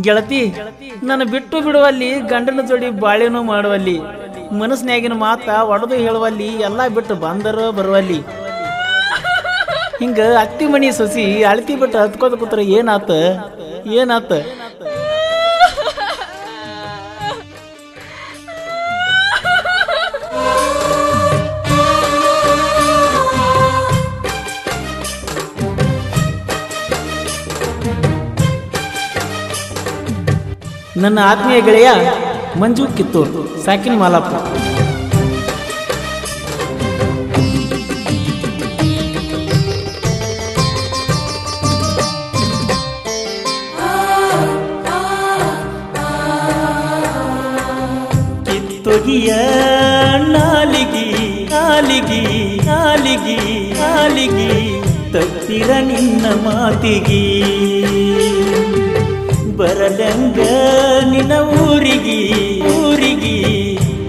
ಗೆಳತಿ, ನನ್ನ ಬಿಟ್ಟು ಬಿಡುವಲ್ಲಿ, ಗಂಡನ ಜೋಡಿ ಬಾಳೆನೂ ಮಾಡುವಲ್ಲಿ ಮನಸ್ಸಿನಾಗಿನ ಮಾತ ಒಡೆದು ಹೇಳುವಲ್ಲಿ, ಎಲ್ಲ ಬಿಟ್ಟು ಬಂದರು ಬರುವಲ್ಲಿ. ಹಿಂಗ ಅತ್ತಿ ಮನಿ ಸೊಸಿ ಅಳತಿ ಬಿಟ್ಟು ಹತ್ಕೋದ ಕೂತ್ರ ಏನಾತ? ಏನಾತ? ನನ್ನ ಆತ್ಮೀಯ ಗೆಳೆಯ ಮಂಜು ಕಿತ್ತೂರ್, ಸಾಕಿನ್ ಮಾಲಪ್ಪ ಕಿತ್ತೊಗಿಯ ನಾಲಿಗಿ, ಕಾಲಿಗಿ ಕಾಲಿಗಿ ಕಾಲಿಗಿ ತಪ್ಪಿರ ನಿನ್ನ ಮಾತಿಗಿ. ಬರಲಂಗ ನಿನ್ನ ಊರಿಗಿ ಊರಿಗಿ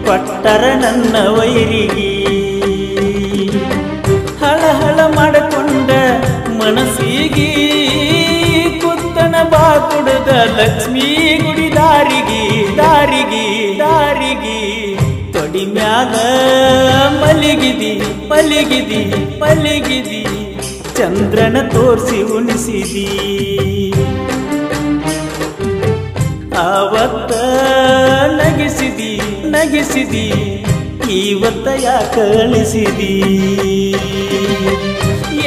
ಪಟ್ಟರ ನನ್ನ ವೈರಿಗಿ. ಹಳಹಳ ಹಳ ಮಾಡಿಕೊಂಡ ಮನಸ್ಸಿಗಿ ಕುತ್ತನ ಬಾ ಕುಡದ ಲಕ್ಷ್ಮೀ ಗುಡಿ ದಾರಿಗಿ ದಾರಿಗಿ ದಾರಿಗಿ. ತೊಡಿ ಮಲಗಿದಿ ಮಲಗಿದಿ ಮಲಗಿದಿ. ಚಂದ್ರನ ತೋರಿಸಿ ಉಣಿಸಿದಿ. ಆವತ್ತ ನಗಿಸಿದಿ ನಗಿಸಿದಿ ಇವತ್ತ ಯಾ ಕಳಿಸಿದಿ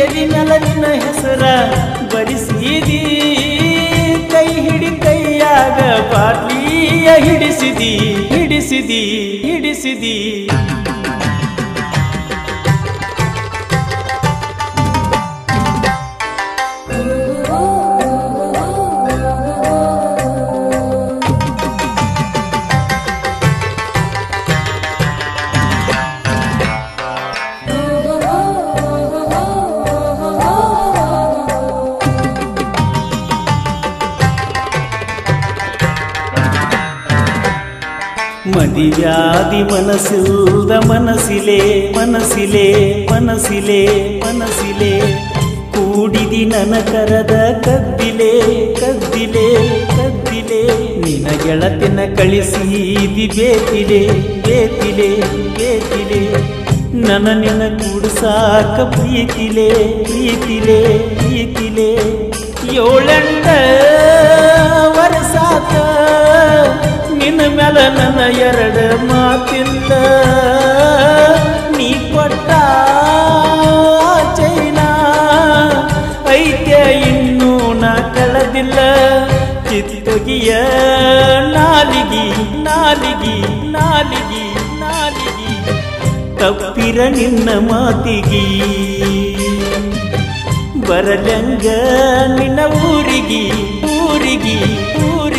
ಎದಿನಲ ನಿನ್ನ ಹೆಸರ ಬರಿಸಿದಿ ಕೈ ಹಿಡಿ ಕೈಯಾಗ ಬಾಟ್ಲಿಯ ಹಿಡಿಸಿದಿ ಹಿಡಿಸಿದಿ ಹಿಡಿಸಿದಿ. ಮದಿವ್ಯಾದಿ ಮನಸ್ಸಿಲ್ದ ಮನಸ್ಸಿಲೆ ಮನಸ್ಸಿಲೆ ಮನಸ್ಸಿಲೆ ಮನಸ್ಸಿಲೆ. ಕೂಡಿದಿ ನನ ಕರದ ಕದ್ದಿಲೆ ಕದ್ದಿಲೆ ಕದ್ದಿಲೆ. ನಿನ ಗೆಳತಿನ ಕಳಿಸಿದಿ ಬೇತಿಲೆ ಬೇತಿಲೆ ಬೇತಿಲೆ ನನ್ನ ನಿನ್ನ ಕೂಡ್ಸಾಕ ಪ್ರೀತಿಲೆ ಪ್ರೀತಿಲೆ ಪ್ರೀತಿಲೆ. ಏಳೆಂಟ ವರ್ಷಾತ ನಿನ್ನ ಮ್ಯಾಲ ನನ್ನ ಎರಡು ಮಾತಿಲ್ಲ ನೀ ಕೊಟ್ಟ ಚೈನಾ ಐತೆ ಇನ್ನೂ ನಾ ಕಳೆದಿಲ್ಲ. ತೊಗಿಯ ನಾಲಿಗಿ ನಾಲಿಗಿ ನಾಲಿಗಿ ನಾಲಿಗಿ, ತಪ್ಪಿರ ನಿನ್ನ ಮಾತಿಗಿ. ಬರಲಂಗ ನಿನ್ನ ಊರಿಗಿ ಊರಿಗಿ ಊರಿಗಿ.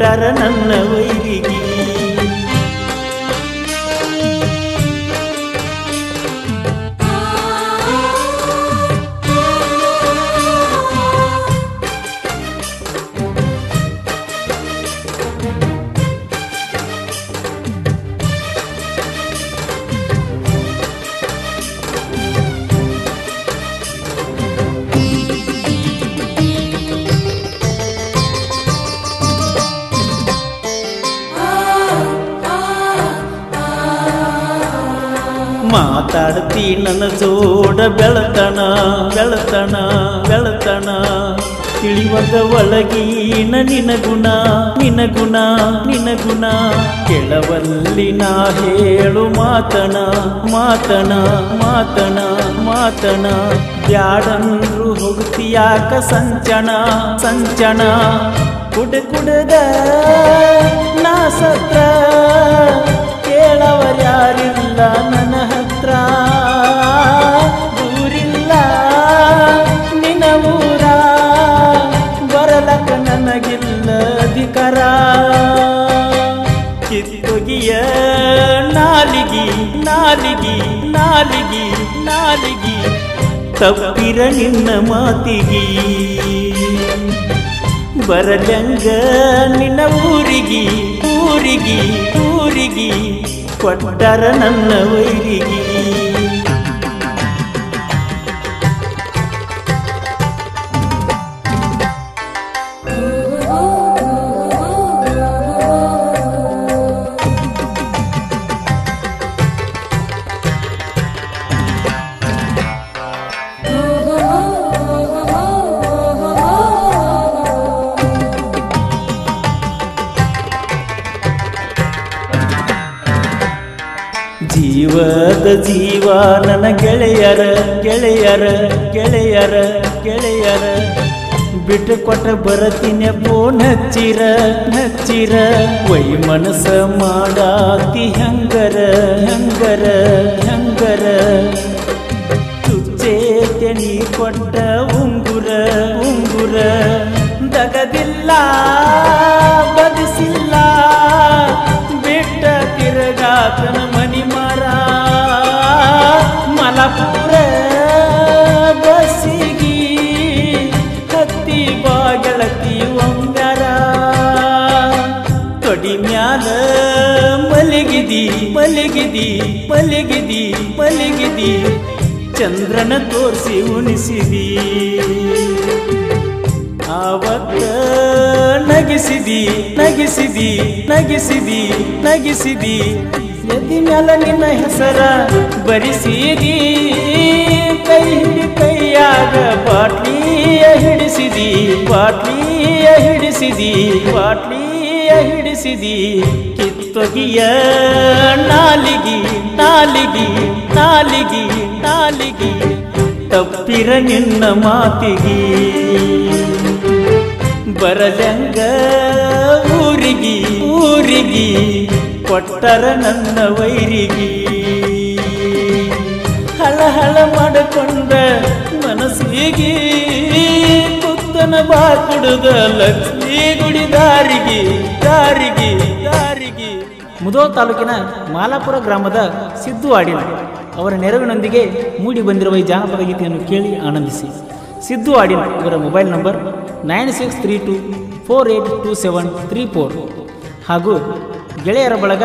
ಕೊಟ್ಟರ ನನ್ನ ವೈರಿಗಿ ಮಾತಾಡ್ತಿ ನನ್ನ ಜೋಡ ಬೆಳತನ ಬೆಳತನ ಬೆಳತನ. ತಿಳಿವಾಗ ಒಳಗಿನ ನಿನ ಗುಣ ನಿನ ಗುಣ ನಿನ ಗುಣ ಕೆಳವಲ್ಲಿ ನಾ ಹೇಳು ಮಾತಣ ಮಾತನ ಮಾತಣ ಮಾತಣ ಬ್ಯಾಡಂದ್ರು ಹೋಗ್ತಿಯಾಕ ಸಂಚನ ಸಂಚನ. ಕುಡ ಕುಡದ ನಾ ಸತ್ರ ಕೇಳವರ್ಯಾರಿಲ್ಲ ಕಿತ್ತೊಗಿಯ ನಾಲಿಗಿ ನಾಲಿಗಿ ನಾಲಿಗಿ ನಾಲಿಗಿ, ತಪ್ಪಿರ ನಿನ್ನ ಮಾತಿಗಿ. ಬರಲಂಗ ನಿನ್ನ ಊರಿಗಿ ಊರಿಗಿ ಊರಿಗಿ, ಕೊಟ್ಟರ ನನ್ನ ವೈರಿಗಿ. ಜೀವದ ಜೀವ ನನ್ನ ಗೆಳೆಯರ ಗೆಳೆಯರ ಗೆಳೆಯರ ಗೆಳೆಯರ. ಬಿಟ್ಟು ಕೊಟ್ಟ ಬರತಿನ ಪೋ ನಚ್ಚಿರ ನಚ್ಚಿರ ವೈ ಮನಸ ಮಾಡಾತಿ ಹಂಗರ ಹಂಗರ ಹಂಗರ. ಚುಚ್ಚೆ ತೆನಿ ಕೊಟ್ಟ ಉಂಗುರ ಉಂಗುರ. ದಗದಿಲ್ಲ. ತೊಡಿ ಮ್ಯಾಲ ಮಲಗಿದಿ ಮಲಗಿದಿ ಮಲಗಿದಿ ಮಲಗಿದಿ. ಚಂದ್ರನ ತೋರಿಸಿ ಉಣಿಸಿದಿ. ಆವತ್ತ ನಗಿಸಿದಿ ನಗಿಸಿದಿ ನಗಿಸಿದಿ ನಗಿಸಿದಿ. ಎದಿ ಮ್ಯಾಲ ನಿನ್ನ ಹೆಸರ ಬರಿಸಿದಿ. ಕೈ ಹಿಡಿ ಕೈಯಾಗ ಬಾಟ್ಲಿಯ ಹಿಡಿಸಿದಿ ಬಾಟ್ಲಿಯ ಹಿಡಿಸಿದಿ ಹಿಡಿಸಿದಿ, ಕಿತ್ತೊಗಿಯ ನಾಲಿಗಿ ನಾಲಿಗಿ ನಾಲಿಗಿ ನಾಲಿಗಿ, ತಪ್ಪಿರ ನಿನ್ನ ಮಾತಿಗಿ. ಬರಜಂಗ ಊರಿಗಿ ಊರಿಗಿ, ಕೊಟ್ಟರ ನನ್ನ ವೈರಿಗಿ. ಹಳಹಳ ಹಳ ಮಾಡಿಕೊಂಡ ಮನಸ್ಸಿಗೆ ಕುತ್ತನ ಬಾ ಕುಡುದ ಲಕ್ಷ್ಮೀ ಗುಡಿ ದಾರಿಗೆ ದಾರಿಗೆ. ಮುದೋ ತಾಲೂಕಿನ ಮಾಲಾಪುರ ಗ್ರಾಮದ ಸಿದ್ದು ಆಡಿನ. ಅವರ ನೆರವಿನೊಂದಿಗೆ ಮೂಡಿ ಬಂದಿರುವ ಈ ಜಾನಪದ ಗೀತೆಯನ್ನು ಕೇಳಿ ಆನಂದಿಸಿ. ಸಿದ್ದು ಆಡಿನ ಇವರ mobile number nine six three two four eight two seven three four. ಹಾಗೂ ಗೆಳೆಯರ ಬಳಗ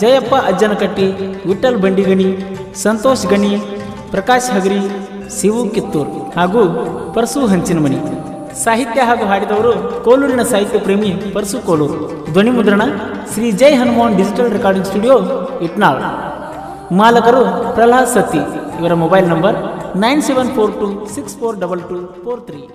ಜಯಪ್ಪ ಅಜ್ಜನಕಟ್ಟಿ ವಿಠಲ್ ಬಂಡಿಗಣಿ, ಸಂತೋಷ್ ಗಣಿ, ಪ್ರಕಾಶ್ ಹಗರಿ, ಶಿವು ಕಿತ್ತೂರ್ ಹಾಗೂ ಪರಸು ಹಂಚಿನಮಣಿ ಸಾಹಿತ್ಯ ಹಾಗೂ ಹಾಡಿದವರು ಕೋಲೂರಿನ ಸಾಹಿತ್ಯ ಪ್ರೇಮಿ ಪರಸು ಕೋಲೂರು. ಧ್ವನಿ ಮುದ್ರಣ Shri Jai Hanuman digital recording studio, Itnal. ಮಾಲಕರು Prahlad Satti. ಇವರ mobile number nine seven four two six four double two four three.